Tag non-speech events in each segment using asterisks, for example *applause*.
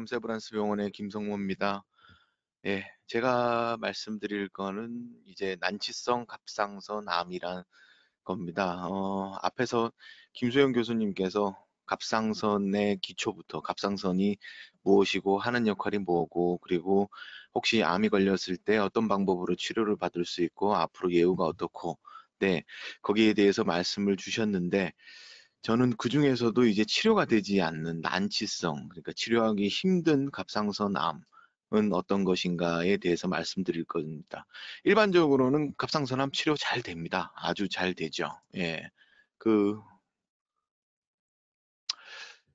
안녕하세요. 강남 세브란스 병원의 김성모입니다. 예, 제가 말씀드릴 거는 이제 난치성 갑상선 암이란 겁니다. 어, 앞에서 김소영 교수님께서 갑상선의 기초부터 갑상선이 무엇이고 하는 역할이 뭐고 그리고 혹시 암이 걸렸을 때 어떤 방법으로 치료를 받을 수 있고 앞으로 예후가 어떻고 네, 거기에 대해서 말씀을 주셨는데 저는 그 중에서도 이제 치료가 되지 않는 난치성, 그러니까 치료하기 힘든 갑상선 암은 어떤 것인가에 대해서 말씀드릴 겁니다. 일반적으로는 갑상선 암 치료 잘 됩니다. 아주 잘 되죠. 예. 그,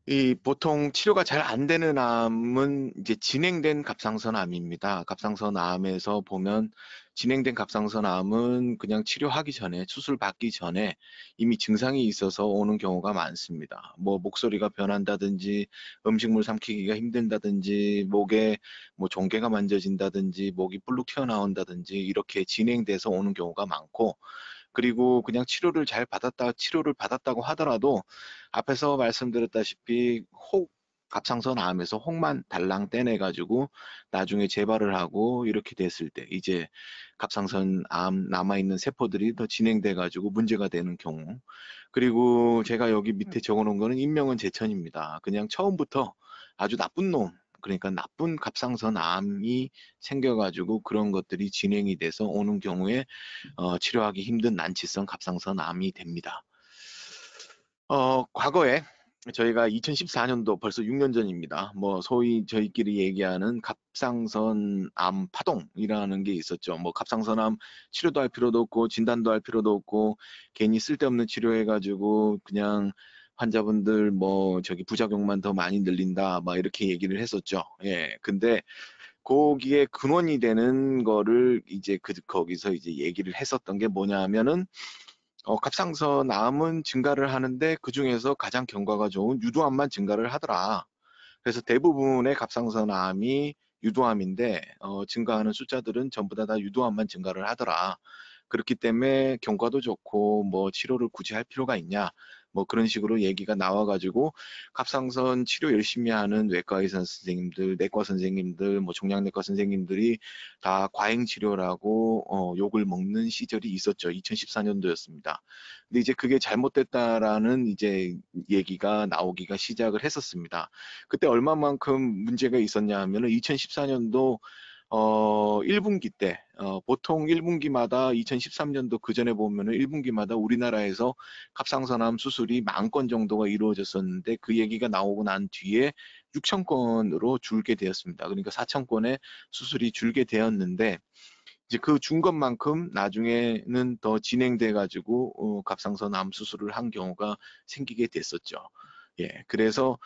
이 보통 치료가 잘 안 되는 암은 이제 진행된 갑상선 암입니다. 갑상선 암에서 보면 진행된 갑상선 암은 그냥 치료하기 전에 수술 받기 전에 이미 증상이 있어서 오는 경우가 많습니다. 뭐 목소리가 변한다든지 음식물 삼키기가 힘든다든지 목에 뭐 종개가 만져진다든지 목이 불룩 튀어나온다든지 이렇게 진행돼서 오는 경우가 많고 그리고 그냥 치료를 잘 받았다 치료를 받았다고 하더라도 앞에서 말씀드렸다시피 혹 갑상선 암에서 혹만 달랑 떼내 가지고 나중에 재발을 하고 이렇게 됐을 때 이제 갑상선 암 남아 있는 세포들이 더 진행돼 가지고 문제가 되는 경우 그리고 제가 여기 밑에 적어 놓은 거는 인명은 제천입니다. 그냥 처음부터 아주 나쁜 놈 그러니까 나쁜 갑상선 암이 생겨가지고 그런 것들이 진행이 돼서 오는 경우에 어, 치료하기 힘든 난치성 갑상선 암이 됩니다. 어, 과거에 저희가 2014년도 벌써 6년 전입니다. 뭐 소위 저희끼리 얘기하는 갑상선 암 파동이라는 게 있었죠. 뭐 갑상선 암 치료도 할 필요도 없고 진단도 할 필요도 없고 괜히 쓸데없는 치료해가지고 그냥 환자분들 뭐 저기 부작용만 더 많이 늘린다 막 이렇게 얘기를 했었죠. 예. 근데 거기에 근원이 되는 거를 이제 그 거기서 이제 얘기를 했었던 게 뭐냐면은 어, 갑상선 암은 증가를 하는데 그 중에서 가장 경과가 좋은 유도암만 증가를 하더라. 그래서 대부분의 갑상선 암이 유도암인데 어, 증가하는 숫자들은 전부 다, 다 유도암만 증가를 하더라. 그렇기 때문에 경과도 좋고 뭐 치료를 굳이 할 필요가 있냐 뭐 그런 식으로 얘기가 나와가지고 갑상선 치료 열심히 하는 외과 의사 선생님들, 내과 선생님들, 뭐 종양내과 선생님들이 다 과잉 치료라고 어, 욕을 먹는 시절이 있었죠. 2014년도였습니다. 근데 이제 그게 잘못됐다라는 이제 얘기가 나오기가 시작을 했었습니다. 그때 얼마만큼 문제가 있었냐 하면은 2014년도 어, 1분기 때, 어, 보통 1분기마다 2013년도 그 전에 보면은 1분기마다 우리나라에서 갑상선암 수술이 만 건 정도가 이루어졌었는데 그 얘기가 나오고 난 뒤에 6천 건으로 줄게 되었습니다. 그러니까 4천 건의 수술이 줄게 되었는데 이제 그 준 것만큼 나중에는 더 진행돼 가지고 어, 갑상선 암 수술을 한 경우가 생기게 됐었죠. 예, 그래서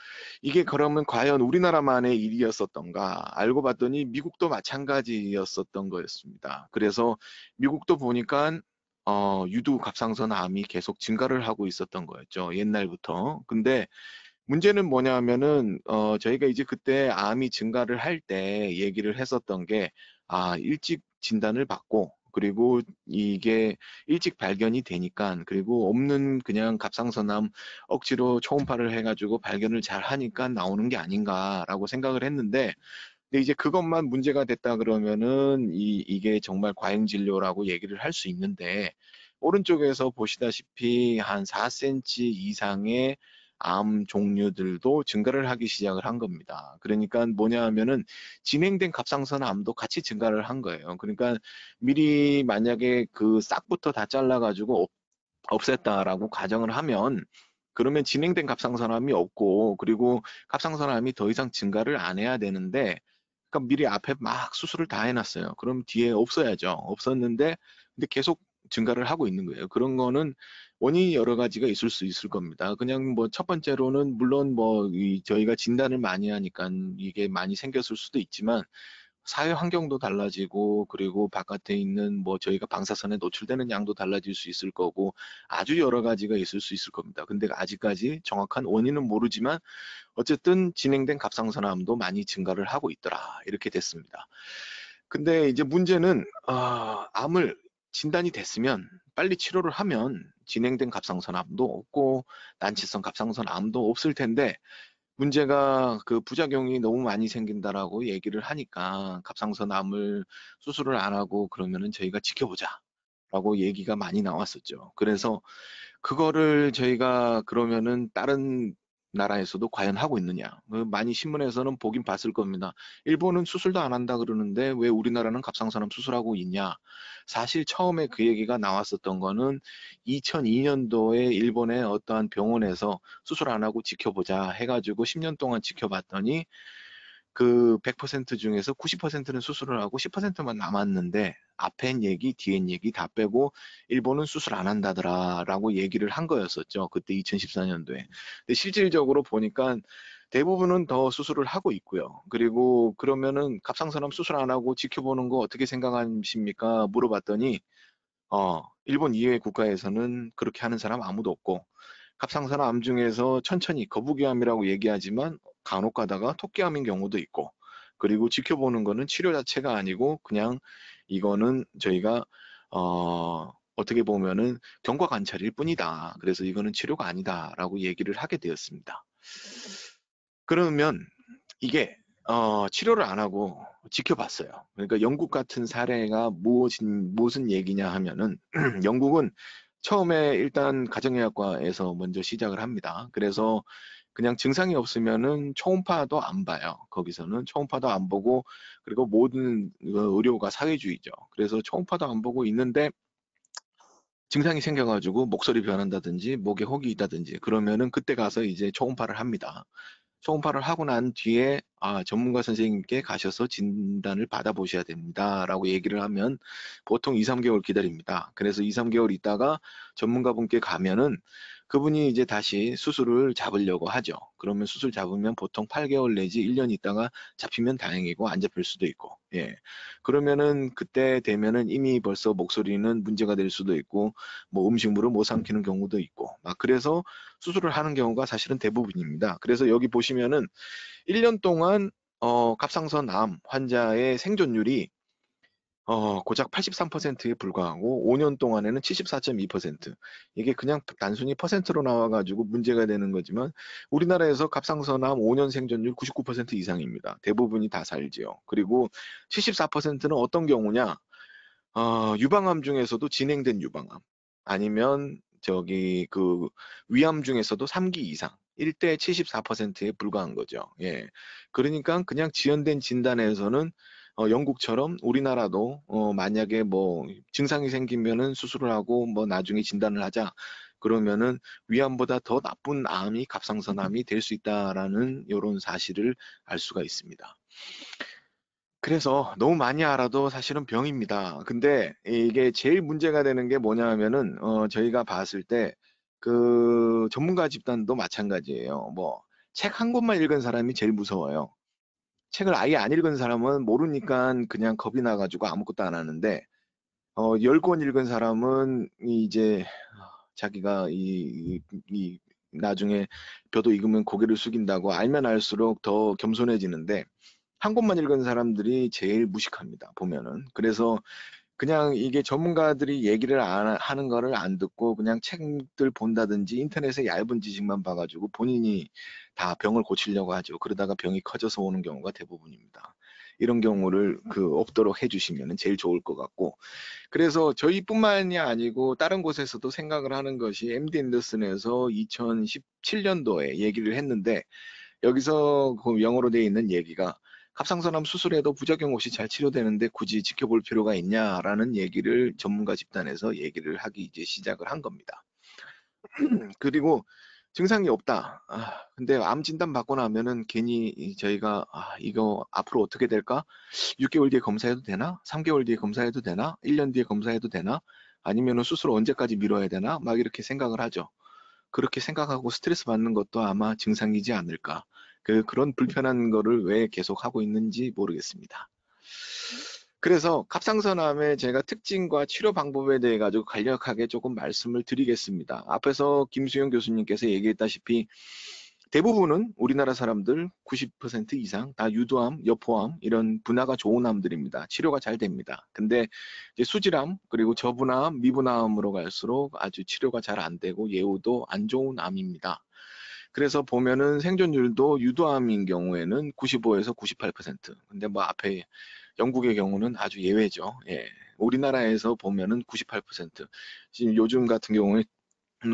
이게 그러면 과연 우리나라만의 일이었었던가 알고 봤더니 미국도 마찬가지였었던 거였습니다. 그래서 미국도 보니까 어, 유두 갑상선 암이 계속 증가를 하고 있었던 거였죠. 옛날부터. 근데 문제는 뭐냐 하면은 어, 저희가 이제 그때 암이 증가를 할 때 얘기를 했었던 게 아, 일찍 진단을 받고 그리고 이게 일찍 발견이 되니까 그리고 없는 그냥 갑상선암 억지로 초음파를 해가지고 발견을 잘 하니까 나오는 게 아닌가라고 생각을 했는데 근데 이제 그것만 문제가 됐다 그러면은 이, 이게 정말 과잉 진료라고 얘기를 할 수 있는데 오른쪽에서 보시다시피 한 4cm 이상의 암 종류들도 증가를 하기 시작을 한 겁니다. 그러니까 뭐냐 하면은 진행된 갑상선 암도 같이 증가를 한 거예요. 그러니까 미리 만약에 그 싹부터 다 잘라가지고 없앴다라고 가정을 하면 그러면 진행된 갑상선암이 없고 그리고 갑상선암이 더 이상 증가를 안 해야 되는데 그러니까 미리 앞에 막 수술을 다 해놨어요. 그럼 뒤에 없어야죠. 없었는데 근데 계속 증가를 하고 있는 거예요. 그런 거는 원인이 여러 가지가 있을 수 있을 겁니다. 그냥 뭐 첫 번째로는 물론 뭐 저희가 진단을 많이 하니까 이게 많이 생겼을 수도 있지만 사회 환경도 달라지고 그리고 바깥에 있는 뭐 저희가 방사선에 노출되는 양도 달라질 수 있을 거고 아주 여러 가지가 있을 수 있을 겁니다. 근데 아직까지 정확한 원인은 모르지만 어쨌든 진행된 갑상선암도 많이 증가를 하고 있더라 이렇게 됐습니다. 근데 이제 문제는 어, 암을 진단이 됐으면 빨리 치료를 하면 진행된 갑상선 암도 없고 난치성 갑상선 암도 없을 텐데 문제가 그 부작용이 너무 많이 생긴다라고 얘기를 하니까 갑상선 암을 수술을 안 하고 그러면은 저희가 지켜보자 라고 얘기가 많이 나왔었죠. 그래서 그거를 저희가 그러면은 다른 나라에서도 과연 하고 있느냐. 그 많이 신문에서는 보긴 봤을 겁니다. 일본은 수술도 안 한다 그러는데 왜 우리나라는 갑상선암 수술하고 있냐. 사실 처음에 그 얘기가 나왔었던 거는 2002년도에 일본의 어떠한 병원에서 수술 안 하고 지켜보자 해가지고 10년 동안 지켜봤더니 그 100% 중에서 90%는 수술을 하고 10%만 남았는데 앞엔 얘기, 뒤엔 얘기 다 빼고 일본은 수술 안 한다더라 라고 얘기를 한 거였었죠. 그때 2014년도에. 근데 실질적으로 보니까 대부분은 더 수술을 하고 있고요. 그리고 그러면은 갑상선암 수술 안 하고 지켜보는 거 어떻게 생각하십니까? 물어봤더니 어, 일본 이외의 국가에서는 그렇게 하는 사람 아무도 없고 갑상선암 중에서 천천히 거북이암이라고 얘기하지만 간혹 가다가 토끼암인 경우도 있고 그리고 지켜보는 거는 치료 자체가 아니고 그냥 이거는 저희가 어, 어떻게 보면은 경과 관찰일 뿐이다. 그래서 이거는 치료가 아니다라고 얘기를 하게 되었습니다. 그러면 이게 어, 치료를 안 하고 지켜봤어요. 그러니까 영국 같은 사례가 무엇인, 무슨 얘기냐 하면은 *clears throat* 영국은 처음에 일단 가정의학과에서 먼저 시작을 합니다. 그래서 그냥 증상이 없으면은 초음파도 안 봐요. 거기서는 초음파도 안 보고 그리고 모든 그 의료가 사회주의죠. 그래서 초음파도 안 보고 있는데 증상이 생겨가지고 목소리 변한다든지 목에 혹이 있다든지 그러면은 그때 가서 이제 초음파를 합니다. 초음파를 하고 난 뒤에 아, 전문가 선생님께 가셔서 진단을 받아보셔야 됩니다라고 얘기를 하면 보통 2, 3개월 기다립니다. 그래서 2, 3개월 있다가 전문가분께 가면은 그분이 이제 다시 수술을 잡으려고 하죠. 그러면 수술 잡으면 보통 8개월 내지 1년 있다가 잡히면 다행이고 안 잡힐 수도 있고, 예. 그러면은 그때 되면은 이미 벌써 목소리는 문제가 될 수도 있고, 뭐 음식물을 못 삼키는 경우도 있고, 막 그래서 수술을 하는 경우가 사실은 대부분입니다. 그래서 여기 보시면은 1년 동안 어, 갑상선 암 환자의 생존율이 어, 고작 83%에 불과하고 5년 동안에는 74.2%. 이게 그냥 단순히 퍼센트로 나와가지고 문제가 되는 거지만 우리나라에서 갑상선암 5년 생존율 99% 이상입니다. 대부분이 다 살지요. 그리고 74%는 어떤 경우냐? 어, 유방암 중에서도 진행된 유방암 아니면 저기 그 위암 중에서도 3기 이상 1대 74%에 불과한 거죠. 예. 그러니까 그냥 지연된 진단에서는 어, 영국처럼 우리나라도 어, 만약에 뭐 증상이 생기면은 수술을 하고 뭐 나중에 진단을 하자 그러면은 위암보다 더 나쁜 암이 갑상선암이 될 수 있다라는 이런 사실을 알 수가 있습니다. 그래서 너무 많이 알아도 사실은 병입니다. 근데 이게 제일 문제가 되는 게 뭐냐 하면은 어, 저희가 봤을 때 그 전문가 집단도 마찬가지예요. 뭐 책 한 권만 읽은 사람이 제일 무서워요. 책을 아예 안 읽은 사람은 모르니까 그냥 겁이 나가지고 아무것도 안 하는데 어, 10권 읽은 사람은 이제 자기가 이, 이, 이 나중에 벼도 익으면 고개를 숙인다고 알면 알수록 더 겸손해지는데 한 권만 읽은 사람들이 제일 무식합니다. 보면은. 그래서 그냥 이게 전문가들이 얘기를 안 하는 거를 안 듣고 그냥 책들 본다든지 인터넷에 얇은 지식만 봐가지고 본인이 다 병을 고치려고 하죠. 그러다가 병이 커져서 오는 경우가 대부분입니다. 이런 경우를 그 없도록 해주시면 제일 좋을 것 같고 그래서 저희뿐만이 아니고 다른 곳에서도 생각을 하는 것이 MD 앤더슨에서 2017년도에 얘기를 했는데 여기서 그 영어로 되어 있는 얘기가 갑상선암 수술에도 부작용 없이 잘 치료되는데 굳이 지켜볼 필요가 있냐라는 얘기를 전문가 집단에서 얘기를 하기 이제 시작을 한 겁니다. *clears throat* 그리고 증상이 없다. 아, 근데 암 진단 받고 나면은 괜히 저희가 아, 이거 앞으로 어떻게 될까? 6개월 뒤에 검사해도 되나? 3개월 뒤에 검사해도 되나? 1년 뒤에 검사해도 되나? 아니면은 수술 언제까지 미뤄야 되나? 막 이렇게 생각을 하죠. 그렇게 생각하고 스트레스 받는 것도 아마 증상이지 않을까. 그 그런 불편한 거를 왜 계속 하고 있는지 모르겠습니다. 그래서 갑상선암의 제가 특징과 치료 방법에 대해 가지고 간략하게 조금 말씀을 드리겠습니다. 앞에서 김수영 교수님께서 얘기했다시피 대부분은 우리나라 사람들 90% 이상 다 유도암, 여포암 이런 분화가 좋은 암들입니다. 치료가 잘 됩니다. 근데 수질암 그리고 저분암, 미분암으로 갈수록 아주 치료가 잘 안 되고 예후도 안 좋은 암입니다. 그래서 보면은 생존율도 유도암인 경우에는 95에서 98%. 근데 뭐 앞에 영국의 경우는 아주 예외죠. 예. 우리나라에서 보면은 98%. 지금 요즘 같은 경우에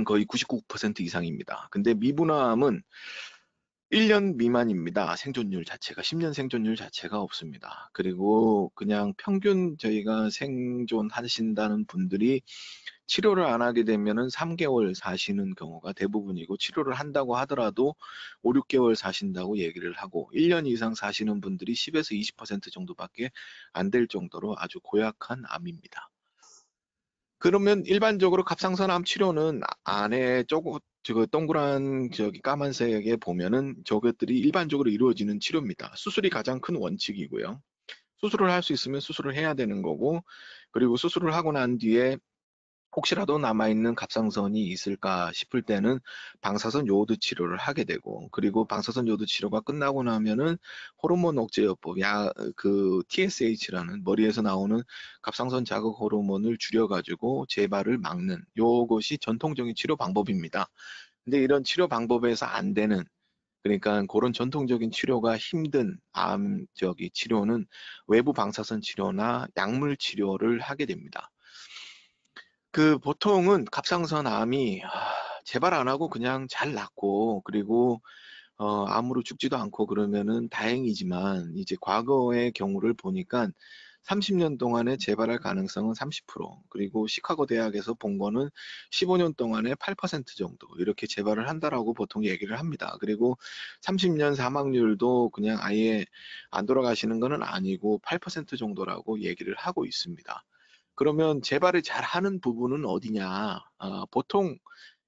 거의 99% 이상입니다. 근데 미분암은 1년 미만입니다. 생존율 자체가 10년 생존율 자체가 없습니다. 그리고 그냥 평균 저희가 생존하신다는 분들이 치료를 안 하게 되면은 3개월 사시는 경우가 대부분이고 치료를 한다고 하더라도 5, 6개월 사신다고 얘기를 하고 1년 이상 사시는 분들이 10에서 20% 정도밖에 안 될 정도로 아주 고약한 암입니다. 그러면 일반적으로 갑상선암 치료는 안에 조금 저 동그란 저기 까만색에 보면은 저것들이 일반적으로 이루어지는 치료입니다. 수술이 가장 큰 원칙이고요. 수술을 할 수 있으면 수술을 해야 되는 거고 그리고 수술을 하고 난 뒤에 혹시라도 남아있는 갑상선이 있을까 싶을 때는 방사선 요오드 치료를 하게 되고 그리고 방사선 요오드 치료가 끝나고 나면은 호르몬 억제요법 야 그 TSH라는 머리에서 나오는 갑상선 자극 호르몬을 줄여 가지고 재발을 막는 요것이 전통적인 치료 방법입니다. 근데 이런 치료 방법에서 안 되는 그러니까 그런 전통적인 치료가 힘든 암 저기 치료는 외부 방사선 치료나 약물 치료를 하게 됩니다. 그 보통은 갑상선 암이 아, 재발 안 하고 그냥 잘 낫고 그리고 어, 암으로 죽지도 않고 그러면은 다행이지만 이제 과거의 경우를 보니까 30년 동안에 재발할 가능성은 30% 그리고 시카고 대학에서 본 거는 15년 동안에 8% 정도 이렇게 재발을 한다라고 보통 얘기를 합니다. 그리고 30년 사망률도 그냥 아예 안 돌아가시는 거는 아니고 8% 정도라고 얘기를 하고 있습니다. 그러면 재발을 잘 하는 부분은 어디냐? 어, 보통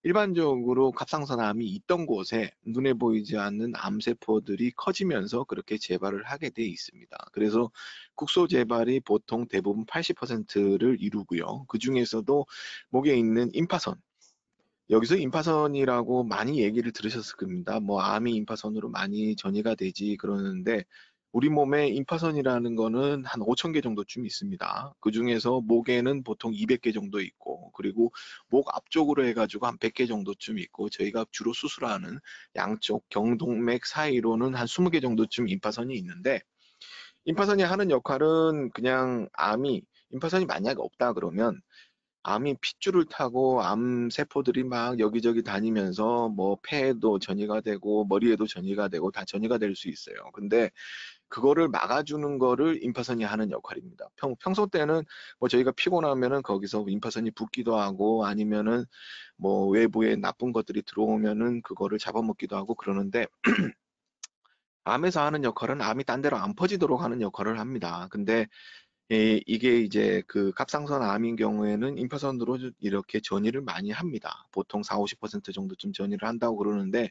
일반적으로 갑상선암이 있던 곳에 눈에 보이지 않는 암세포들이 커지면서 그렇게 재발을 하게 돼 있습니다. 그래서 국소 재발이 보통 대부분 80%를 이루고요. 그 중에서도 목에 있는 임파선, 여기서 임파선이라고 많이 얘기를 들으셨을 겁니다. 뭐 암이 임파선으로 많이 전이가 되지 그러는데 우리 몸에 임파선이라는 거는 한 5천 개 정도쯤 있습니다. 그 중에서 목에는 보통 200개 정도 있고, 그리고 목 앞쪽으로 해가지고 한 100개 정도쯤 있고, 저희가 주로 수술하는 양쪽 경동맥 사이로는 한 20개 정도쯤 임파선이 있는데, 임파선이 하는 역할은 그냥 암이, 임파선이 만약 없다 그러면, 암이 핏줄을 타고 암 세포들이 막 여기저기 다니면서 뭐 폐에도 전이가 되고 머리에도 전이가 되고 다 전이가 될 수 있어요. 근데 그거를 막아주는 거를 임파선이 하는 역할입니다. 평, 평소 때는 뭐 저희가 피곤하면은 거기서 임파선이 붓기도 하고 아니면은 뭐 외부에 나쁜 것들이 들어오면은 그거를 잡아먹기도 하고 그러는데 *clears throat* 암에서 하는 역할은 암이 딴 데로 안 퍼지도록 하는 역할을 합니다. 근데 예, 이게 이제 그 갑상선 암인 경우에는 임파선으로 이렇게 전이를 많이 합니다. 보통 4, 50% 정도쯤 전이를 한다고 그러는데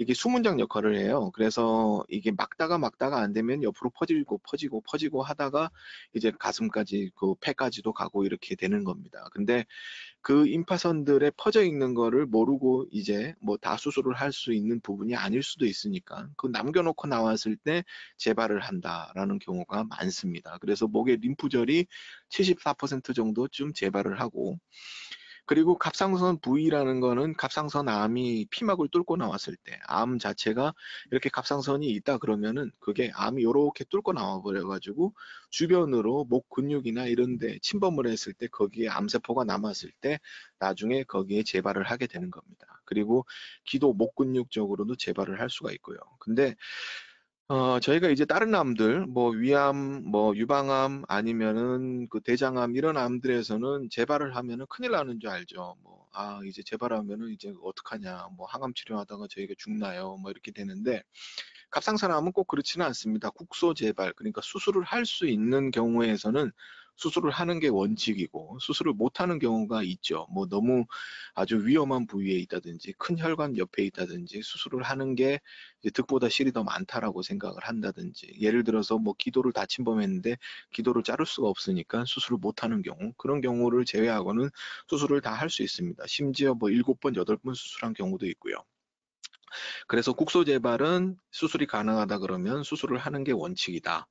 이게 수문장 역할을 해요. 그래서 이게 막다가 막다가 안 되면 옆으로 퍼지고 퍼지고 퍼지고 하다가 이제 가슴까지 그 폐까지도 가고 이렇게 되는 겁니다. 근데 그 임파선들에 퍼져 있는 거를 모르고 이제 뭐 다 수술을 할 수 있는 부분이 아닐 수도 있으니까 그 남겨놓고 나왔을 때 재발을 한다라는 경우가 많습니다. 그래서 목의 림프절이 74% 정도쯤 재발을 하고 그리고 갑상선 부위라는 거는 갑상선 암이 피막을 뚫고 나왔을 때 암 자체가 이렇게 갑상선이 있다 그러면은 그게 암이 이렇게 뚫고 나와 버려 가지고 주변으로 목 근육이나 이런 데 침범을 했을 때 거기에 암세포가 남았을 때 나중에 거기에 재발을 하게 되는 겁니다. 그리고 기도 목 근육 쪽으로도 재발을 할 수가 있고요. 근데 어, 저희가 이제 다른 암들, 뭐 위암, 뭐 유방암 아니면은 그 대장암 이런 암들에서는 재발을 하면은 큰일 나는 줄 알죠. 뭐, 아, 이제 재발하면은 이제 어떡하냐. 뭐 항암 치료하다가 저희가 죽나요. 뭐 이렇게 되는데 갑상선암은 꼭 그렇지는 않습니다. 국소 재발, 그러니까 수술을 할 수 있는 경우에서는 수술을 하는 게 원칙이고 수술을 못하는 경우가 있죠. 뭐 너무 아주 위험한 부위에 있다든지 큰 혈관 옆에 있다든지 수술을 하는 게 득보다 실이 더 많다라고 생각을 한다든지 예를 들어서 뭐 기도를 다 침범했는데 기도를 자를 수가 없으니까 수술을 못하는 경우 그런 경우를 제외하고는 수술을 다 할 수 있습니다. 심지어 뭐 일곱 번 여덟 번 수술한 경우도 있고요. 그래서 국소 재발은 수술이 가능하다 그러면 수술을 하는 게 원칙이다.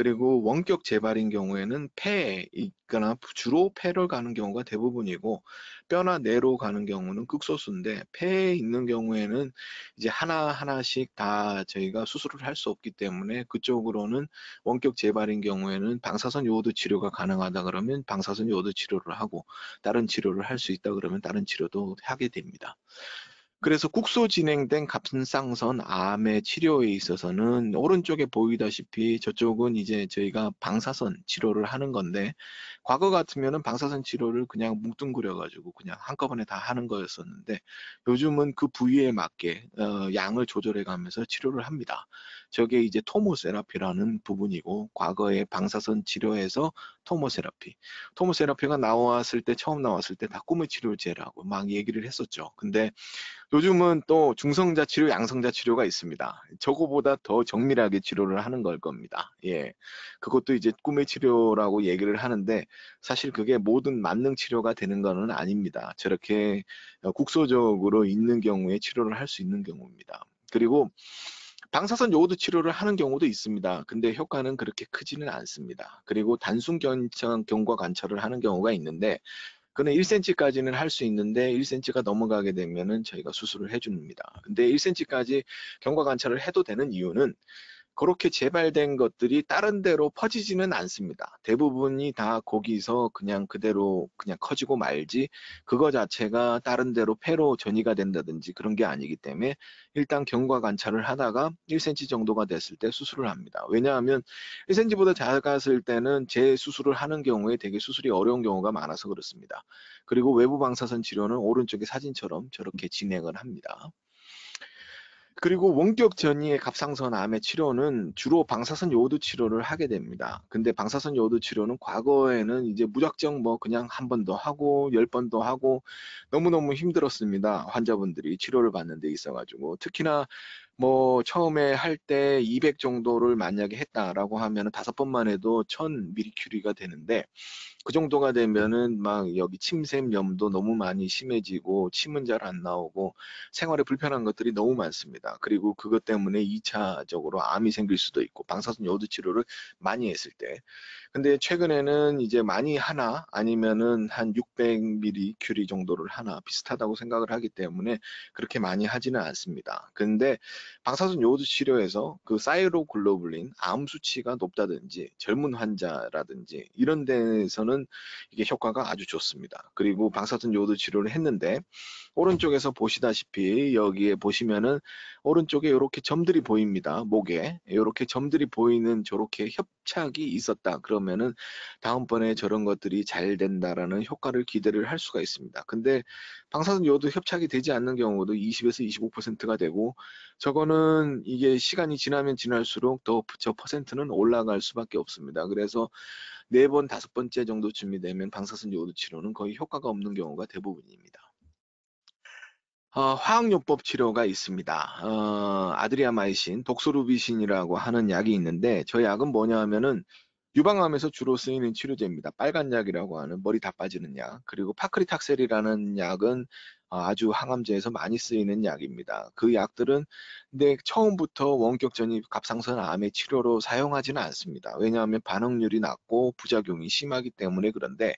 그리고 원격 재발인 경우에는 폐에 있거나 주로 폐를 가는 경우가 대부분이고 뼈나 뇌로 가는 경우는 극소수인데 폐에 있는 경우에는 이제 하나하나씩 다 저희가 수술을 할 수 없기 때문에 그쪽으로는 원격 재발인 경우에는 방사선 요오드 치료가 가능하다 그러면 방사선 요오드 치료를 하고 다른 치료를 할 수 있다 그러면 다른 치료도 하게 됩니다. 그래서 국소 진행된 갑상선 암의 치료에 있어서는 오른쪽에 보이다시피 저쪽은 이제 저희가 방사선 치료를 하는 건데 과거 같으면은 방사선 치료를 그냥 뭉뚱그려 가지고 그냥 한꺼번에 다 하는 거였었는데 요즘은 그 부위에 맞게 어, 양을 조절해 가면서 치료를 합니다. 저게 이제 토모세라피라는 부분이고 과거에 방사선 치료에서 토모세라피. 토모세라피가 나왔을 때 처음 나왔을 때 다 꿈의 치료제라고 막 얘기를 했었죠. 근데 요즘은 또 중성자 치료, 양성자 치료가 있습니다. 저거보다 더 정밀하게 치료를 하는 걸 겁니다. 예. 그것도 이제 꿈의 치료라고 얘기를 하는데 사실 그게 모든 만능 치료가 되는 거는 아닙니다. 저렇게 국소적으로 있는 경우에 치료를 할 수 있는 경우입니다. 그리고 방사선 요오드 치료를 하는 경우도 있습니다. 근데 효과는 그렇게 크지는 않습니다. 그리고 단순 견청 경과 관찰을 하는 경우가 있는데 그는 1cm까지는 할 수 있는데 1cm가 넘어가게 되면은 저희가 수술을 해줍니다. 근데 1cm까지 경과 관찰을 해도 되는 이유는 그렇게 재발된 것들이 다른 데로 퍼지지는 않습니다. 대부분이 다 거기서 그냥 그대로 그냥 커지고 말지 그거 자체가 다른 데로 폐로 전이가 된다든지 그런 게 아니기 때문에 일단 경과 관찰을 하다가 1cm 정도가 됐을 때 수술을 합니다. 왜냐하면 1cm보다 작았을 때는 재수술을 하는 경우에 되게 수술이 어려운 경우가 많아서 그렇습니다. 그리고 외부 방사선 치료는 오른쪽의 사진처럼 저렇게 진행을 합니다. 그리고 원격 전이의 갑상선 암의 치료는 주로 방사선 요오드 치료를 하게 됩니다. 근데 방사선 요오드 치료는 과거에는 이제 무작정 뭐 그냥 한 번 더 하고 열 번 더 하고 너무너무 힘들었습니다. 환자분들이 치료를 받는 데 있어 가지고 특히나 뭐 처음에 할 때 200 정도를 만약에 했다라고 하면 다섯 번만 해도 1000 미리큐리가 되는데 그 정도가 되면은 막 여기 침샘염도 너무 많이 심해지고 침은 잘 안 나오고 생활에 불편한 것들이 너무 많습니다. 그리고 그것 때문에 2차적으로 암이 생길 수도 있고 방사선 요드 치료를 많이 했을 때 근데 최근에는 이제 많이 하나 아니면은 한 600밀리퀴리 정도를 하나 비슷하다고 생각을 하기 때문에 그렇게 많이 하지는 않습니다. 근데 방사선 요오드 치료에서 그 thyroglobulin 암 수치가 높다든지 젊은 환자라든지 이런 데에서는 이게 효과가 아주 좋습니다. 그리고 방사선 요오드 치료를 했는데 오른쪽에서 보시다시피 여기에 보시면은 오른쪽에 이렇게 점들이 보입니다. 목에 이렇게 점들이 보이는 저렇게 협착이 있었다. 그러면은 다음번에 저런 것들이 잘 된다라는 효과를 기대를 할 수가 있습니다. 근데 방사선 요오드 협착이 되지 않는 경우도 20에서 25%가 되고 저거는 이게 시간이 지나면 지날수록 더 저 퍼센트는 올라갈 수밖에 없습니다. 그래서 네 번, 다섯 번째 정도쯤이 되면 방사선 요오드 치료는 거의 효과가 없는 경우가 대부분입니다. 어, 화학요법 치료가 있습니다. 어, 아드리아마이신, 독소루비신이라고 하는 약이 있는데 저 약은 뭐냐 하면은 유방암에서 주로 쓰이는 치료제입니다. 빨간 약이라고 하는 머리 다 빠지는 약. 그리고 파크리탁셀이라는 약은 어, 아주 항암제에서 많이 쓰이는 약입니다. 그 약들은 근데 처음부터 원격 전입 갑상선 암의 치료로 사용하지는 않습니다. 왜냐하면 반응률이 낮고 부작용이 심하기 때문에 그런데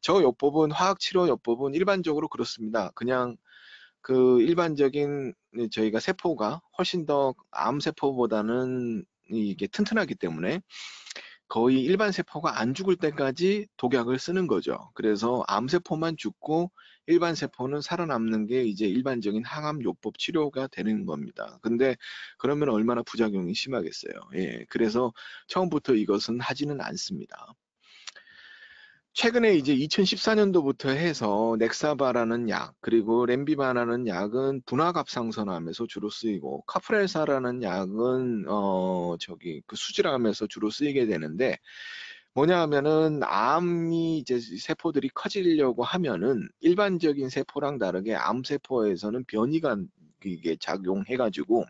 저 요법은 화학 치료 요법은 일반적으로 그렇습니다. 그냥 그 일반적인 저희가 세포가 훨씬 더 암 세포보다는 이게 튼튼하기 때문에 거의 일반 세포가 안 죽을 때까지 독약을 쓰는 거죠. 그래서 암세포만 죽고 일반 세포는 살아남는 게 이제 일반적인 항암 요법 치료가 되는 겁니다. 근데 그러면 얼마나 부작용이 심하겠어요. 예. 그래서 처음부터 이것은 하지는 않습니다. 최근에 이제 2014년도부터 해서 넥사바라는 약 그리고 렘비바라는 약은 분화갑상선암에서 주로 쓰이고 카프레사라는 약은 어 저기 그 수질암에서 주로 쓰이게 되는데 뭐냐 하면은 암이 이제 세포들이 커지려고 하면은 일반적인 세포랑 다르게 암세포에서는 변이가 이게 작용해 가지고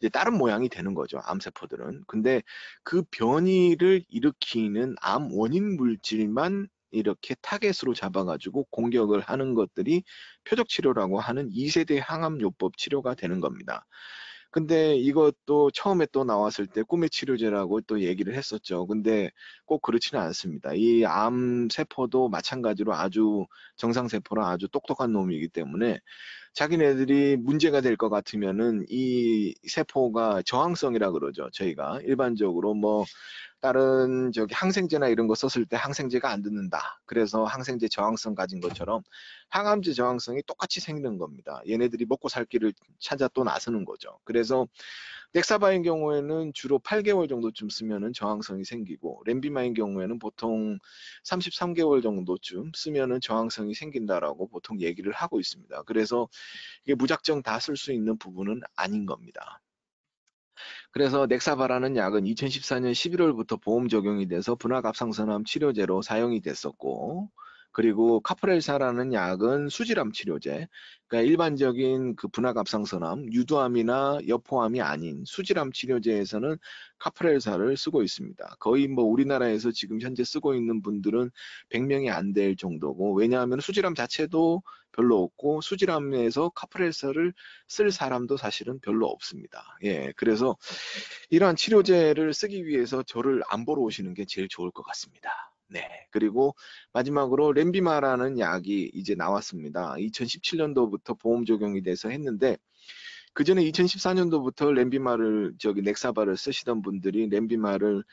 이제 다른 모양이 되는 거죠. 암세포들은. 근데 그 변이를 일으키는 암 원인 물질만 이렇게 타겟으로 잡아가지고 공격을 하는 것들이 표적 치료라고 하는 2세대 항암요법 치료가 되는 겁니다. 근데 이것도 처음에 또 나왔을 때 꿈의 치료제라고 또 얘기를 했었죠. 근데 꼭 그렇지는 않습니다. 이 암 세포도 마찬가지로 아주 정상 세포랑 아주 똑똑한 놈이기 때문에 자기네들이 문제가 될 것 같으면은 이 세포가 저항성이라 그러죠. 저희가 일반적으로 뭐 다른 저기 항생제나 이런 거 썼을 때 항생제가 안 듣는다. 그래서 항생제 저항성 가진 것처럼 항암제 저항성이 똑같이 생기는 겁니다. 얘네들이 먹고 살 길을 찾아 또 나서는 거죠. 그래서 넥사바인 경우에는 주로 8개월 정도쯤 쓰면은 저항성이 생기고 렘비마인 경우에는 보통 33개월 정도쯤 쓰면은 저항성이 생긴다라고 보통 얘기를 하고 있습니다. 그래서 이게 무작정 다 쓸 수 있는 부분은 아닌 겁니다. 그래서 넥사바라는 약은 2014년 11월부터 보험 적용이 돼서 분화갑상선암 치료제로 사용이 됐었고 그리고 카프렐사라는 약은 수질암 치료제, 그러니까 일반적인 그 분화갑상선암, 유두암이나 여포암이 아닌 수질암 치료제에서는 카프렐사를 쓰고 있습니다. 거의 뭐 우리나라에서 지금 현재 쓰고 있는 분들은 100명이 안 될 정도고 왜냐하면 수질암 자체도 별로 없고 수질암에서 카프렐사를 쓸 사람도 사실은 별로 없습니다. 예, 그래서 이러한 치료제를 쓰기 위해서 저를 안 보러 오시는 게 제일 좋을 것 같습니다. 네. 그리고 마지막으로 렘비마라는 약이 이제 나왔습니다. 2017년도부터 보험 적용이 돼서 했는데 그 전에 2014년도부터 렘비마를 저기 넥사바를 쓰시던 분들이 렘비마를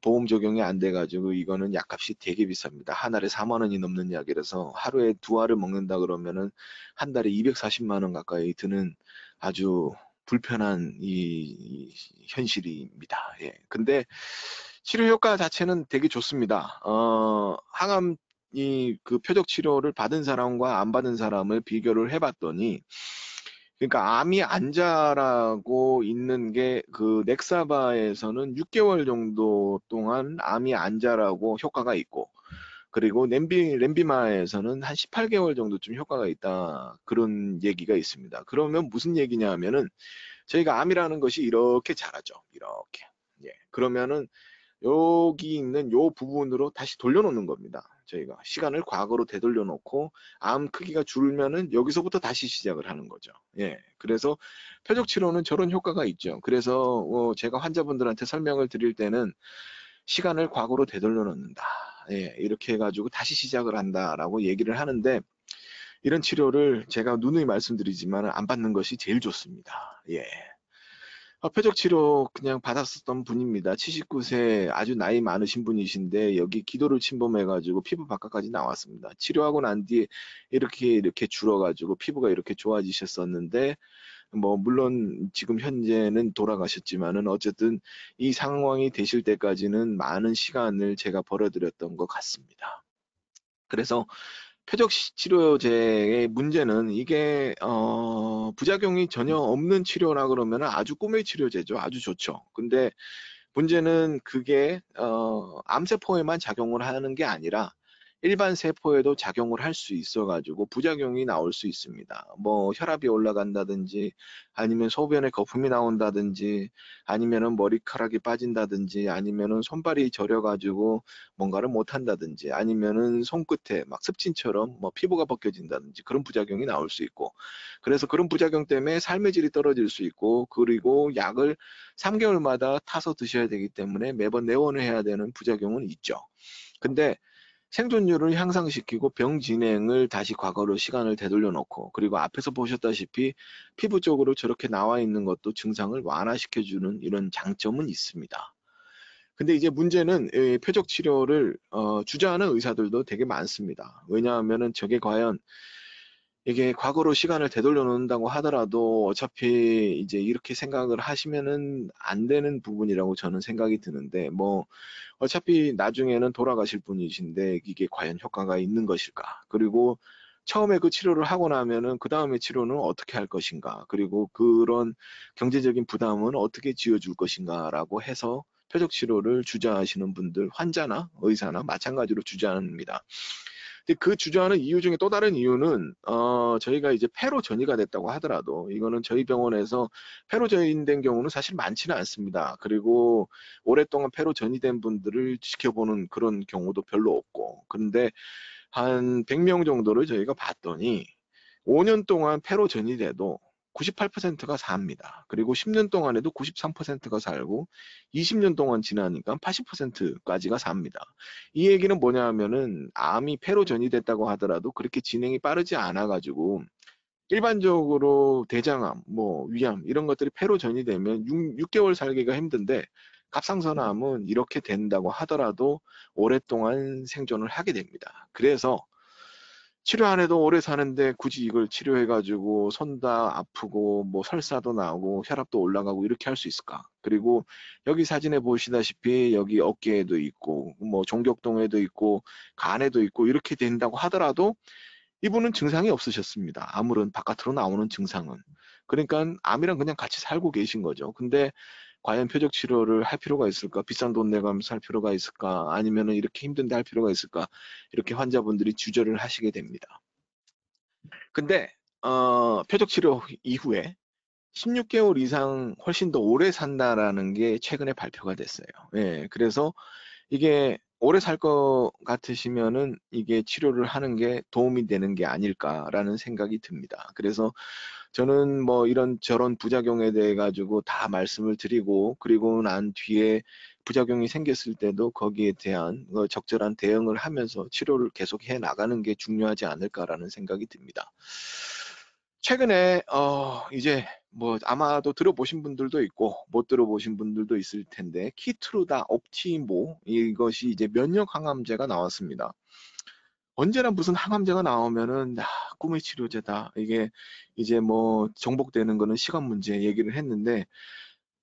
보험 적용이 안 돼가지고 이거는 약값이 되게 비쌉니다. 한 알에 4만 원이 넘는 약이라서 하루에 두 알을 먹는다 그러면은 한 달에 240만 원 가까이 드는 아주 불편한 이, 이 현실입니다. 예. 근데 치료 효과 자체는 되게 좋습니다. 어, 항암 이그 표적 치료를 받은 사람과 안 받은 사람을 비교를 해봤더니 그러니까 암이 안 자라고 있는 게 그 넥사바에서는 6개월 정도 동안 암이 안 자라고 효과가 있고 그리고 렘비 렘비마에서는 한 18개월 정도쯤 효과가 있다 그런 얘기가 있습니다. 그러면 무슨 얘기냐 하면은 저희가 암이라는 것이 이렇게 자라죠. 이렇게. 예. 그러면은 여기 있는 요 부분으로 다시 돌려놓는 겁니다. 저희가 시간을 과거로 되돌려 놓고 암 크기가 줄면은 여기서부터 다시 시작을 하는 거죠. 예. 그래서 표적 치료는 저런 효과가 있죠. 그래서 어 제가 환자분들한테 설명을 드릴 때는 시간을 과거로 되돌려 놓는다. 예. 이렇게 해가지고 다시 시작을 한다라고 얘기를 하는데 이런 치료를 제가 누누이 말씀드리지만 안 받는 것이 제일 좋습니다. 예. 어, 표적 치료 그냥 받았었던 분입니다. 79세 아주 나이 많으신 분이신데 여기 기도를 침범해가지고 피부 바깥까지 나왔습니다. 치료하고 난 뒤에 이렇게 이렇게 줄어가지고 피부가 이렇게 좋아지셨었는데 뭐 물론 지금 현재는 돌아가셨지만은 어쨌든 이 상황이 되실 때까지는 많은 시간을 제가 벌어드렸던 것 같습니다. 그래서 표적 치료제의 문제는 이게 어, 부작용이 전혀 없는 치료라 그러면 아주 꿈의 치료제죠. 아주 좋죠. 근데 문제는 그게 어, 암세포에만 작용을 하는 게 아니라 일반 세포에도 작용을 할 수 있어 가지고 부작용이 나올 수 있습니다. 뭐 혈압이 올라간다든지 아니면 소변에 거품이 나온다든지 아니면은 머리카락이 빠진다든지 아니면은 손발이 저려 가지고 뭔가를 못 한다든지 아니면은 손끝에 막 습진처럼 뭐 피부가 벗겨진다든지 그런 부작용이 나올 수 있고 그래서 그런 부작용 때문에 삶의 질이 떨어질 수 있고 그리고 약을 3개월마다 타서 드셔야 되기 때문에 매번 내원을 해야 되는 부작용은 있죠. 근데 생존율을 향상시키고 병 진행을 다시 과거로 시간을 되돌려 놓고 그리고 앞에서 보셨다시피 피부 쪽으로 저렇게 나와 있는 것도 증상을 완화시켜 주는 이런 장점은 있습니다. 근데 이제 문제는 표적 치료를 어, 주저하는 의사들도 되게 많습니다. 왜냐하면은 저게 과연 이게 과거로 시간을 되돌려 놓는다고 하더라도 어차피 이제 이렇게 생각을 하시면은 안 되는 부분이라고 저는 생각이 드는데 뭐 어차피 나중에는 돌아가실 분이신데 이게 과연 효과가 있는 것일까? 그리고 처음에 그 치료를 하고 나면은 그 다음에 치료는 어떻게 할 것인가? 그리고 그런 경제적인 부담은 어떻게 지어줄 것인가라고 해서 표적 치료를 주저하시는 분들, 환자나 의사나 마찬가지로 주저합니다. 그 주저하는 이유 중에 또 다른 이유는 어, 저희가 이제 폐로 전이가 됐다고 하더라도 이거는 저희 병원에서 폐로 전이된 경우는 사실 많지는 않습니다. 그리고 오랫동안 폐로 전이된 분들을 지켜보는 그런 경우도 별로 없고 그런데 한 100명 정도를 저희가 봤더니 5년 동안 폐로 전이돼도 98%가 삽니다. 그리고 10년 동안에도 93%가 살고 20년 동안 지나니까 80%까지가 삽니다. 이 얘기는 뭐냐 하면은 암이 폐로 전이됐다고 하더라도 그렇게 진행이 빠르지 않아 가지고 일반적으로 대장암, 뭐 위암 이런 것들이 폐로 전이되면 6, 개월 살기가 힘든데 갑상선암은 이렇게 된다고 하더라도 오랫동안 생존을 하게 됩니다. 그래서 치료 안 해도 오래 사는데 굳이 이걸 치료해가지고 손 다 아프고 뭐 설사도 나오고 혈압도 올라가고 이렇게 할 수 있을까? 그리고 여기 사진에 보시다시피 여기 어깨에도 있고 뭐 종격동에도 있고 간에도 있고 이렇게 된다고 하더라도 이분은 증상이 없으셨습니다. 아무런 바깥으로 나오는 증상은. 그러니까 암이랑 그냥 같이 살고 계신 거죠. 근데 과연 표적 치료를 할 필요가 있을까? 비싼 돈 내가면서 할 필요가 있을까? 아니면은 이렇게 힘든데 할 필요가 있을까? 이렇게 환자분들이 주저를 하시게 됩니다. 근데 어, 표적 치료 이후에 16개월 이상 훨씬 더 오래 산다라는 게 최근에 발표가 됐어요. 예, 그래서 이게 오래 살 것 같으시면은 이게 치료를 하는 게 도움이 되는 게 아닐까라는 생각이 듭니다. 그래서 저는 뭐 이런 저런 부작용에 대해 가지고 다 말씀을 드리고 그리고 난 뒤에 부작용이 생겼을 때도 거기에 대한 어, 적절한 대응을 하면서 치료를 계속 해 나가는 게 중요하지 않을까라는 생각이 듭니다. 최근에 어 이제 뭐 아마도 들어보신 분들도 있고 못 들어보신 분들도 있을 텐데 키트루다 옵티모 이것이 이제 면역 항암제가 나왔습니다. 언제나 무슨 항암제가 나오면은 아, 꿈의 치료제다. 이게 이제 뭐 정복되는 거는 시간 문제 얘기를 했는데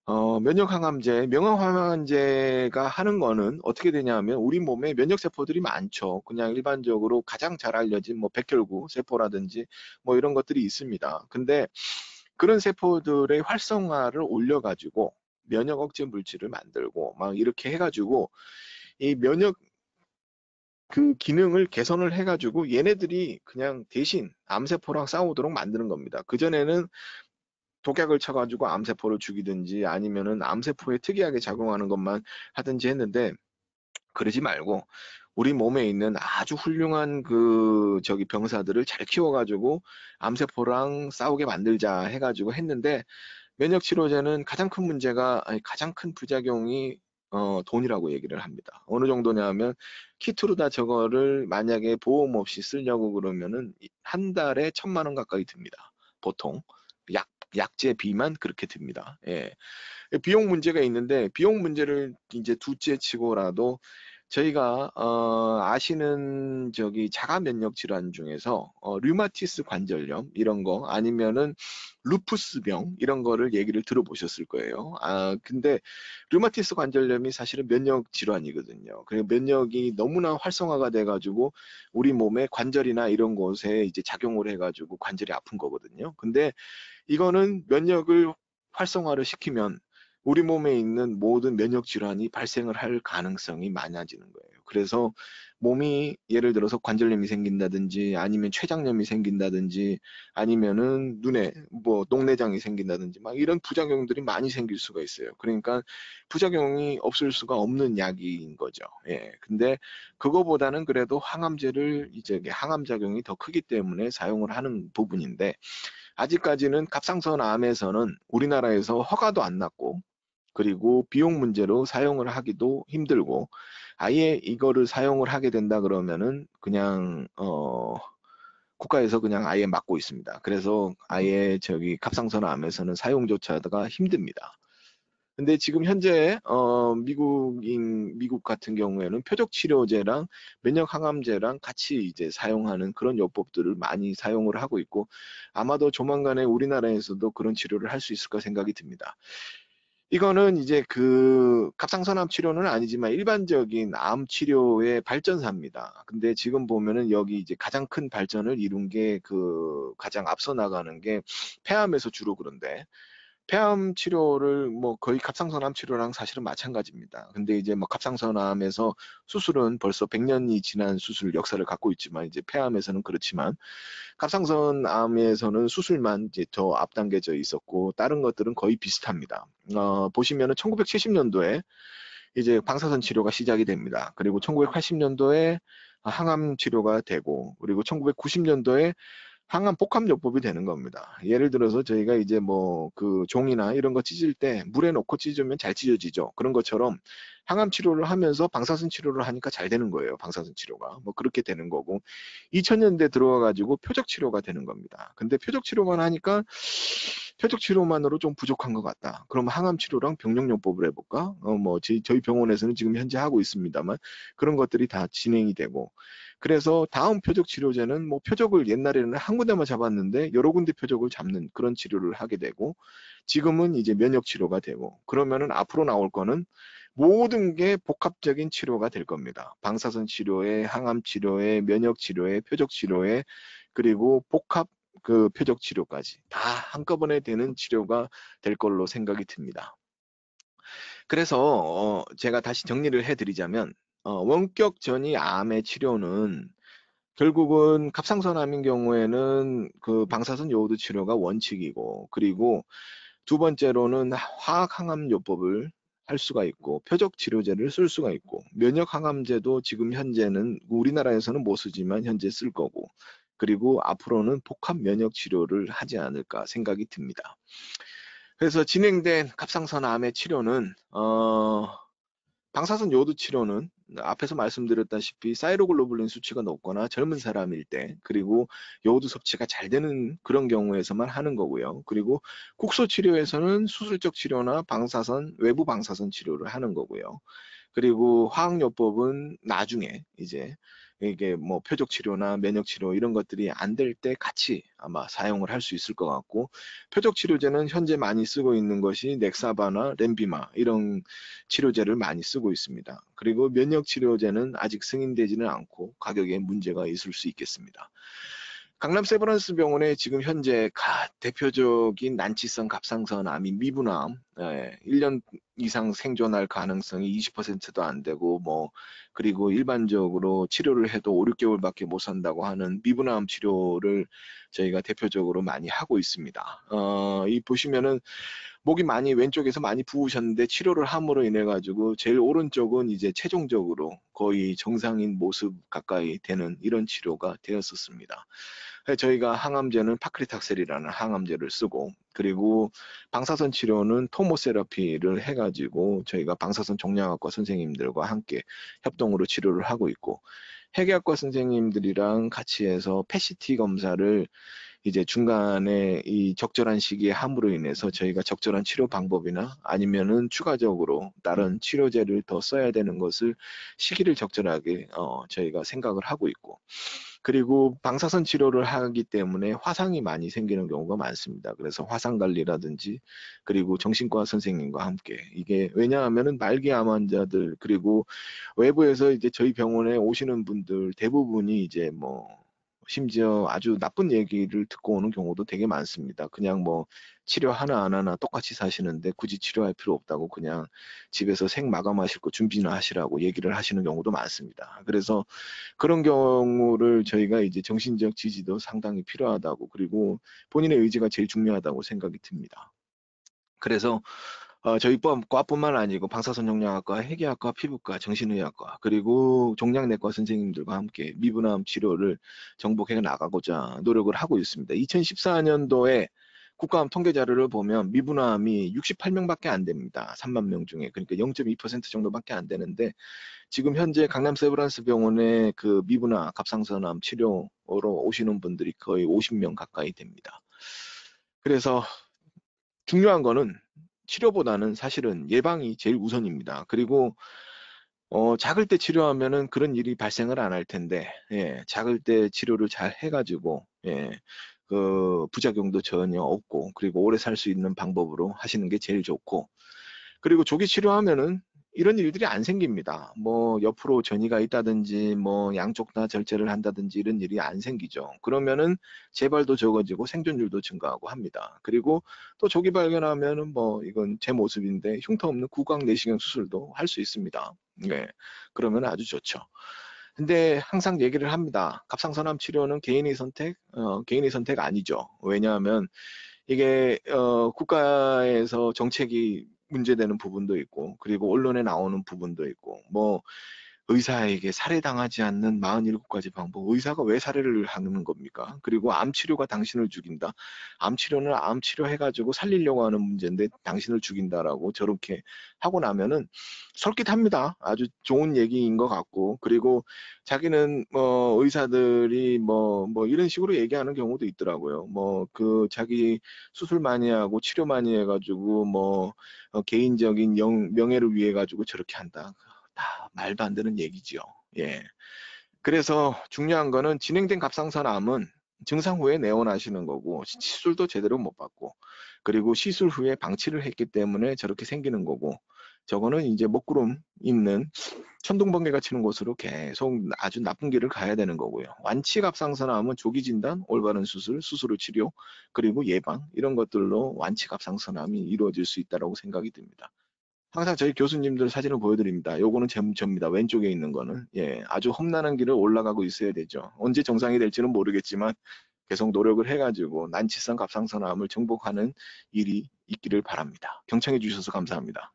어, 면역 항암제, 명확 항암제가 하는 거는 어떻게 되냐면 우리 몸에 면역 세포들이 많죠. 그냥 일반적으로 가장 잘 알려진 뭐 백혈구 세포라든지 뭐 이런 것들이 있습니다. 근데 그런 세포들의 활성화를 올려가지고 면역 억제 물질을 만들고 막 이렇게 해가지고 이 면역 그 기능을 개선을 해가지고 얘네들이 그냥 대신 암세포랑 싸우도록 만드는 겁니다. 그전에는 독약을 쳐가지고 암세포를 죽이든지 아니면은 암세포에 특이하게 작용하는 것만 하든지 했는데 그러지 말고 우리 몸에 있는 아주 훌륭한 그 저기 병사들을 잘 키워가지고 암세포랑 싸우게 만들자 해가지고 했는데 면역 치료제는 가장 큰 문제가 아니 가장 큰 부작용이 어, 돈이라고 얘기를 합니다. 어느 정도냐면 키트로다 저거를 만약에 보험 없이 쓰려고 그러면은 한 달에 천만 원 가까이 듭니다. 보통 약 약제 비만 그렇게 듭니다. 예. 비용 문제가 있는데 비용 문제를 이제 둘째 치고라도 저희가 어, 아시는 저기 자가 면역 질환 중에서 어, 류마티스 관절염 이런 거 아니면은 루푸스병 이런 거를 얘기를 들어보셨을 거예요. 아 근데 류마티스 관절염이 사실은 면역 질환이거든요. 그 면역이 너무나 활성화가 돼가지고 우리 몸의 관절이나 이런 곳에 이제 작용을 해가지고 관절이 아픈 거거든요. 근데 이거는 면역을 활성화를 시키면 우리 몸에 있는 모든 면역 질환이 발생을 할 가능성이 많아지는 거예요. 그래서 몸이 예를 들어서 관절염이 생긴다든지 아니면 췌장염이 생긴다든지 아니면은 눈에 뭐 녹내장이 생긴다든지 막 이런 부작용들이 많이 생길 수가 있어요. 그러니까 부작용이 없을 수가 없는 약인 거죠. 예. 근데 그거보다는 그래도 항암제를 이제 항암 작용이 더 크기 때문에 사용을 하는 부분인데 아직까지는 갑상선 암에서는 우리나라에서 허가도 안 났고 그리고 비용 문제로 사용을 하기도 힘들고 아예 이거를 사용을 하게 된다 그러면은 그냥 어 국가에서 그냥 아예 막고 있습니다. 그래서 아예 저기 갑상선 암에서는 사용조차가 힘듭니다. 근데 지금 현재 어 미국인 미국 같은 경우에는 표적 치료제랑 면역 항암제랑 같이 이제 사용하는 그런 요법들을 많이 사용을 하고 있고 아마도 조만간에 우리나라에서도 그런 치료를 할 수 있을까 생각이 듭니다. 이거는 이제 그 갑상선암 치료는 아니지만 일반적인 암 치료의 발전사입니다. 근데 지금 보면은 여기 이제 가장 큰 발전을 이룬 게 그 가장 앞서 나가는 게 폐암에서 주로 그런데 폐암 치료를 뭐 거의 갑상선암 치료랑 사실은 마찬가지입니다. 근데 이제 뭐 갑상선암에서 수술은 벌써 100년이 지난 수술 역사를 갖고 있지만 이제 폐암에서는 그렇지만 갑상선암에서는 수술만 이제 더 앞당겨져 있었고 다른 것들은 거의 비슷합니다. 어, 보시면은 1970년도에 이제 방사선 치료가 시작이 됩니다. 그리고 1980년도에 항암 치료가 되고 그리고 1990년도에 항암 복합요법이 되는 겁니다. 예를 들어서 저희가 이제 뭐 그 종이나 이런 거 찢을 때 물에 넣고 찢으면 잘 찢어지죠. 그런 것처럼 항암 치료를 하면서 방사선 치료를 하니까 잘 되는 거예요. 방사선 치료가. 뭐 그렇게 되는 거고 2000년대 들어와 가지고 표적 치료가 되는 겁니다. 근데 표적 치료만 하니까 표적 치료만으로 좀 부족한 것 같다. 그럼 항암 치료랑 병력요법을 해볼까? 어, 뭐 저희 병원에서는 지금 현재 하고 있습니다만 그런 것들이 다 진행이 되고 그래서 다음 표적 치료제는 뭐 표적을 옛날에는 한 군데만 잡았는데 여러 군데 표적을 잡는 그런 치료를 하게 되고 지금은 이제 면역 치료가 되고 그러면은 앞으로 나올 거는 모든 게 복합적인 치료가 될 겁니다. 방사선 치료에 항암 치료에 면역 치료에 표적 치료에 그리고 복합 그 표적 치료까지 다 한꺼번에 되는 치료가 될 걸로 생각이 듭니다. 그래서 어 제가 다시 정리를 해드리자면 어 원격 전이 암의 치료는 결국은 갑상선암인 경우에는 그 방사선 요오드 치료가 원칙이고 그리고 두 번째로는 화학 항암요법을 할 수가 있고 표적 치료제를 쓸 수가 있고 면역 항암제도 지금 현재는 우리나라에서는 못 쓰지만 현재 쓸 거고 그리고 앞으로는 복합 면역 치료를 하지 않을까 생각이 듭니다. 그래서 진행된 갑상선암의 치료는 어 방사선 요드 치료는 앞에서 말씀드렸다시피 사이로글로불린 수치가 높거나 젊은 사람일 때 그리고 요오드 섭취가 잘 되는 그런 경우에서만 하는 거고요. 그리고 국소 치료에서는 수술적 치료나 방사선 외부 방사선 치료를 하는 거고요. 그리고 화학요법은 나중에 이제 이게 뭐 표적 치료나 면역 치료 이런 것들이 안 될 때 같이 아마 사용을 할 수 있을 것 같고 표적 치료제는 현재 많이 쓰고 있는 것이 넥사바나 렘비마 이런 치료제를 많이 쓰고 있습니다. 그리고 면역 치료제는 아직 승인되지는 않고 가격에 문제가 있을 수 있겠습니다. 강남 세브란스 병원에 지금 현재 가 대표적인 난치성 갑상선 암이 미분암, 예, 1년 이상 생존할 가능성이 20%도 안 되고 뭐 그리고 일반적으로 치료를 해도 5, 6개월밖에 못 산다고 하는 미분암 치료를 저희가 대표적으로 많이 하고 있습니다. 어, 이 보시면은 목이 많이 왼쪽에서 많이 부으셨는데 치료를 함으로 인해 가지고 제일 오른쪽은 이제 최종적으로 거의 정상인 모습 가까이 되는 이런 치료가 되었었습니다. 저희가 항암제는 paclitaxel이라는 항암제를 쓰고 그리고 방사선 치료는 tomotherapy를 해가지고 저희가 방사선 종양학과 선생님들과 함께 협동으로 치료를 하고 있고 핵의학과 선생님들이랑 같이 해서 PET-CT 검사를 이제 중간에 이 적절한 시기에 함으로 인해서 저희가 적절한 치료 방법이나 아니면은 추가적으로 다른 치료제를 더 써야 되는 것을 시기를 적절하게 어 저희가 생각을 하고 있고 그리고 방사선 치료를 하기 때문에 화상이 많이 생기는 경우가 많습니다. 그래서 화상 관리라든지 그리고 정신과 선생님과 함께 이게 왜냐하면은 말기암 환자들 그리고 외부에서 이제 저희 병원에 오시는 분들 대부분이 이제 뭐 심지어 아주 나쁜 얘기를 듣고 오는 경우도 되게 많습니다. 그냥 뭐 치료 하나 안 하나 똑같이 사시는데 굳이 치료할 필요 없다고 그냥 집에서 생 마감하실 거 준비나 하시라고 얘기를 하시는 경우도 많습니다. 그래서 그런 경우를 저희가 이제 정신적 지지도 상당히 필요하다고 그리고 본인의 의지가 제일 중요하다고 생각이 듭니다. 그래서 어, 저희 과뿐만 아니고 방사선종양학과, 해계학과, 피부과, 정신의학과 그리고 종양내과 선생님들과 함께 미분암 치료를 정복해 나가고자 노력을 하고 있습니다. 2014년도에 국가암 통계 자료를 보면 미분암이 68명밖에 안 됩니다. 3만 명 중에 그러니까 0.2% 정도밖에 안 되는데 지금 현재 강남 세브란스 병원에 그 미분암 갑상선암 치료로 오시는 분들이 거의 50명 가까이 됩니다. 그래서 중요한 거는 치료보다는 사실은 예방이 제일 우선입니다. 그리고 어, 작을 때 치료하면은 그런 일이 발생을 안 할 텐데, 예, 작을 때 치료를 잘 해가지고, 예, 그 부작용도 전혀 없고, 그리고 오래 살 수 있는 방법으로 하시는 게 제일 좋고, 그리고 조기 치료하면은 이런 일들이 안 생깁니다. 뭐 옆으로 전이가 있다든지 뭐 양쪽 다 절제를 한다든지 이런 일이 안 생기죠. 그러면은 재발도 적어지고 생존율도 증가하고 합니다. 그리고 또 조기 발견하면은 뭐 이건 제 모습인데 흉터 없는 구강 내시경 수술도 할 수 있습니다. 네. 그러면 아주 좋죠. 근데 항상 얘기를 합니다. 갑상선암 치료는 개인의 선택, 어, 개인의 선택 아니죠. 왜냐하면 이게 어, 국가에서 정책이 문제되는 부분도 있고 그리고 언론에 나오는 부분도 있고 뭐 의사에게 살해당하지 않는 47가지 방법. 의사가 왜 살해를 하는 겁니까? 그리고 암 치료가 당신을 죽인다. 암 치료는 암 치료해가지고 살리려고 하는 문제인데 당신을 죽인다라고 저렇게 하고 나면은 솔깃합니다. 아주 좋은 얘기인 것 같고 그리고 자기는 뭐 의사들이 뭐뭐 이런 식으로 얘기하는 경우도 있더라고요. 뭐 그 자기 수술 많이 하고 치료 많이 해가지고 뭐 어, 개인적인 영, 명예를 위해 가지고 저렇게 한다. 다 말도 안 되는 얘기지요. 예. 그래서 중요한 거는 진행된 갑상선암은 증상 후에 내원하시는 거고 시술도 제대로 못 받고 그리고 시술 후에 방치를 했기 때문에 저렇게 생기는 거고 저거는 이제 먹구름 있는 천둥번개가 치는 곳으로 계속 아주 나쁜 길을 가야 되는 거고요. 완치 갑상선암은 조기 진단, 올바른 수술, 수술 후 치료, 그리고 예방 이런 것들로 완치 갑상선암이 이루어질 수 있다고 생각이 듭니다. 항상 저희 교수님들 사진을 보여드립니다. 요거는 제, 접니다. 왼쪽에 있는 거는 예, 아주 험난한 길을 올라가고 있어야 되죠. 언제 정상이 될지는 모르겠지만 계속 노력을 해가지고 난치성 갑상선암을 정복하는 일이 있기를 바랍니다. 경청해 주셔서 감사합니다.